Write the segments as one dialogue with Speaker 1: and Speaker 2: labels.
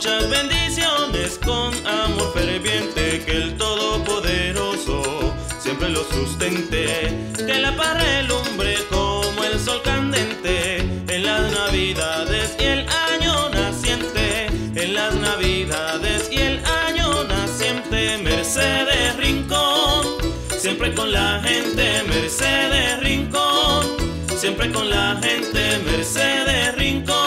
Speaker 1: muchas bendiciones con amor ferviente, que el Todopoderoso siempre lo sustente, que la paz relumbre como el sol candente en las navidades y el año naciente, en las navidades y el año naciente, Mercedes Rincón, siempre con la gente, Mercedes Rincón, siempre con la gente, Mercedes Rincón,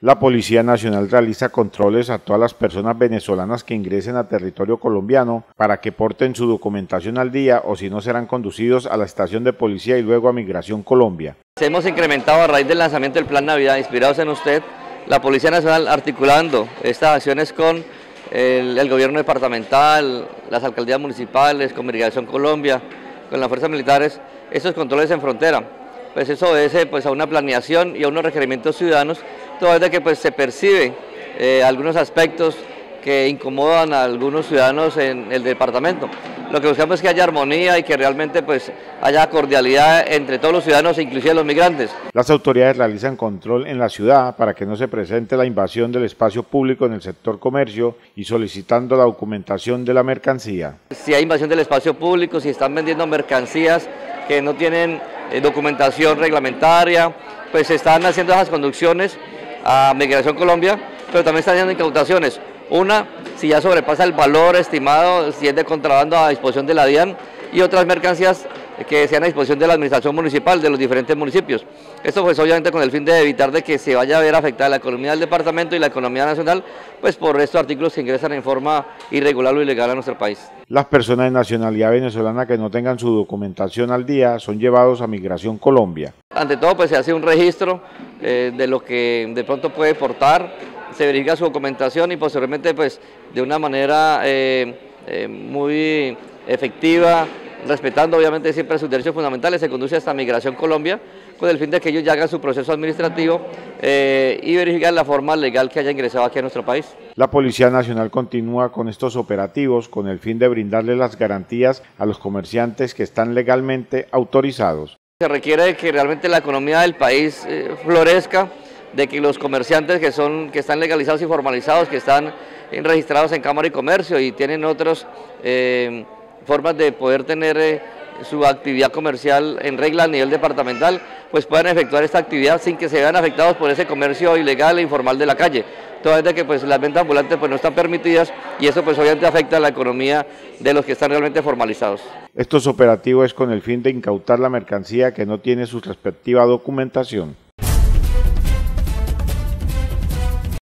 Speaker 1: La
Speaker 2: Policía Nacional realiza controles a todas las personas venezolanas que ingresen a territorio colombiano para que porten su documentación al día o si no serán conducidos a la estación de policía y luego a Migración Colombia.
Speaker 3: Hemos incrementado a raíz del lanzamiento del Plan Navidad, inspirados en usted, la Policía Nacional articulando estas acciones con el, gobierno departamental, las alcaldías municipales, con Migración Colombia, con las fuerzas militares, estos controles en frontera. Pues eso obedece pues, a una planeación y a unos requerimientos ciudadanos toda vez que pues, se percibe eh, algunos aspectos que incomodan a algunos ciudadanos en el departamento. Lo que buscamos es que haya armonía y que realmente pues, haya cordialidad entre todos los ciudadanos, inclusive los migrantes.
Speaker 2: Las autoridades realizan control en la ciudad para que no se presente la invasión del espacio público en el sector comercio y solicitando la documentación de la mercancía.
Speaker 3: Si hay invasión del espacio público, si están vendiendo mercancías que no tienen eh, documentación reglamentaria, pues se están haciendo esas conducciones a Migración Colombia, pero también están haciendo incautaciones. Una, si ya sobrepasa el valor estimado, si es de contrabando a disposición de la DIAN, y otras mercancías que sean a disposición de la administración municipal de los diferentes municipios. Esto pues obviamente con el fin de evitar de que se vaya a ver afectada la economía del departamento y la economía nacional, pues por estos artículos que ingresan en forma irregular o ilegal a nuestro país.
Speaker 2: Las personas de nacionalidad venezolana que no tengan su documentación al día son llevados a Migración Colombia.
Speaker 3: Ante todo pues se hace un registro eh, de lo que de pronto puede portar, se verifica su documentación y posteriormente pues de una manera eh, eh, muy efectiva, respetando obviamente siempre sus derechos fundamentales, se conduce hasta Migración Colombia con el fin de que ellos ya hagan su proceso administrativo y verificar la forma legal que haya ingresado aquí a nuestro país.
Speaker 2: La Policía Nacional continúa con estos operativos con el fin de brindarle las garantías a los comerciantes que están legalmente autorizados.
Speaker 3: Se requiere que realmente la economía del país eh, florezca, de que los comerciantes que, son, que están legalizados y formalizados, que están registrados en Cámara y Comercio y tienen otras eh, formas de poder tener eh, su actividad comercial en regla a nivel departamental, pues puedan efectuar esta actividad sin que se vean afectados por ese comercio ilegal e informal de la calle. Toda vez que pues, las ventas ambulantes pues, no están permitidas y eso pues obviamente afecta a la economía de los que están realmente formalizados.
Speaker 2: Estos operativos es con el fin de incautar la mercancía que no tiene su respectiva documentación.